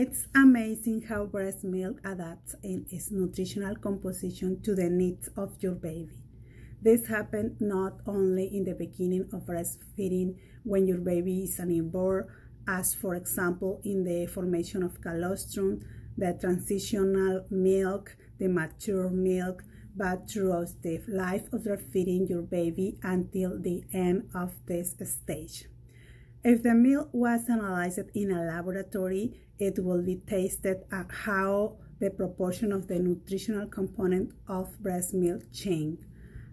It's amazing how breast milk adapts in its nutritional composition to the needs of your baby. This happens not only in the beginning of breastfeeding when your baby is a newborn, as for example in the formation of colostrum, the transitional milk, the mature milk, but throughout the life of breastfeeding your baby until the end of this stage. If the milk was analyzed in a laboratory, it will be tested at how the proportion of the nutritional component of breast milk change.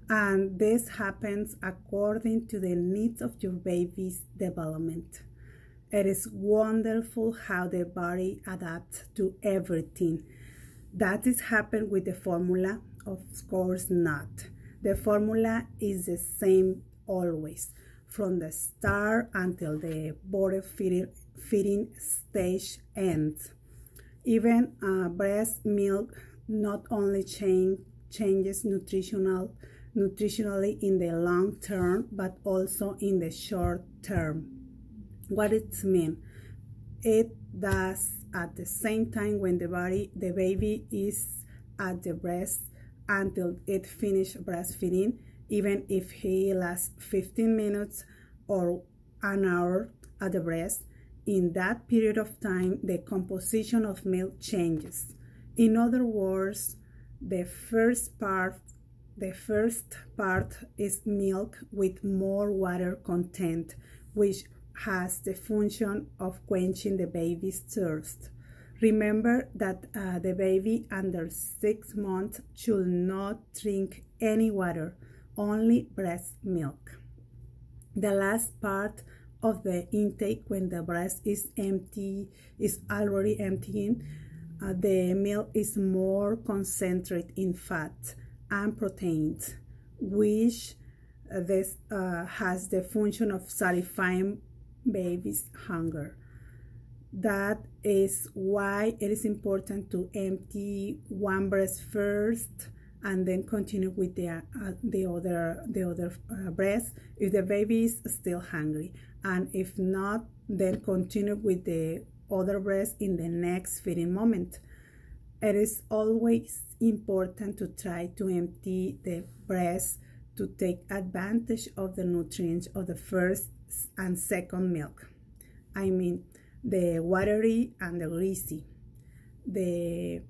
And this happens according to the needs of your baby's development. It is wonderful how the body adapts to everything. That is happen with the formula? Of course not. The formula is the same always from the start until the bottom feeding, stage ends. Even uh, breast milk not only change, changes nutritional nutritionally in the long term but also in the short term. What it mean? It does at the same time when the body the baby is at the breast until it finish breastfeeding even if he lasts 15 minutes or an hour at the breast, in that period of time, the composition of milk changes. In other words, the first part the first part is milk with more water content, which has the function of quenching the baby's thirst. Remember that uh, the baby under six months should not drink any water only breast milk. The last part of the intake when the breast is empty, is already emptying, uh, the milk is more concentrated in fat and proteins, which uh, this uh, has the function of satisfying baby's hunger. That is why it is important to empty one breast first and then continue with the, uh, the other, the other uh, breast if the baby is still hungry. And if not, then continue with the other breast in the next feeding moment. It is always important to try to empty the breast to take advantage of the nutrients of the first and second milk. I mean, the watery and the greasy. The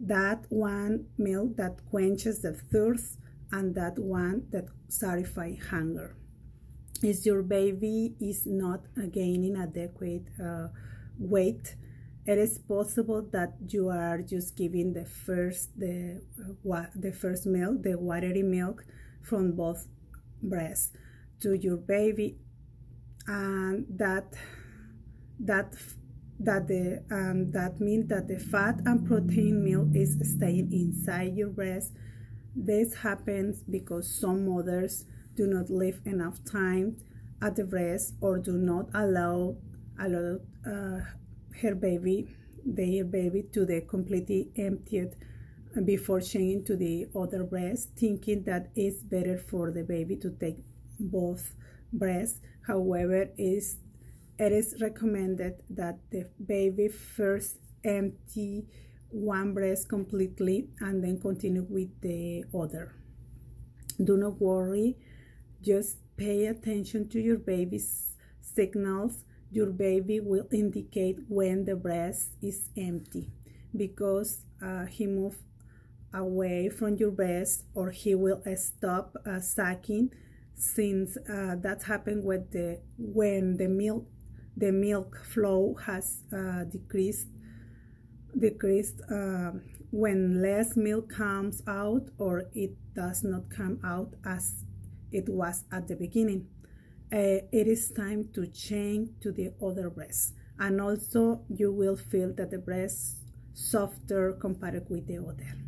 that one milk that quenches the thirst and that one that satisfies hunger. If your baby is not gaining adequate uh, weight, it is possible that you are just giving the first the uh, the first milk, the watery milk from both breasts to your baby, and that that that the um, that means that the fat and protein milk is staying inside your breast. This happens because some mothers do not leave enough time at the breast or do not allow allow uh, her baby their baby to the completely emptied before changing to the other breast, thinking that it's better for the baby to take both breasts. However, is it is recommended that the baby first empty one breast completely and then continue with the other. Do not worry, just pay attention to your baby's signals. Your baby will indicate when the breast is empty because uh, he moves away from your breast or he will stop uh, sucking since uh, that happened with the when the milk the milk flow has uh, decreased decreased uh, when less milk comes out or it does not come out as it was at the beginning. Uh, it is time to change to the other breast and also you will feel that the breast softer compared with the other.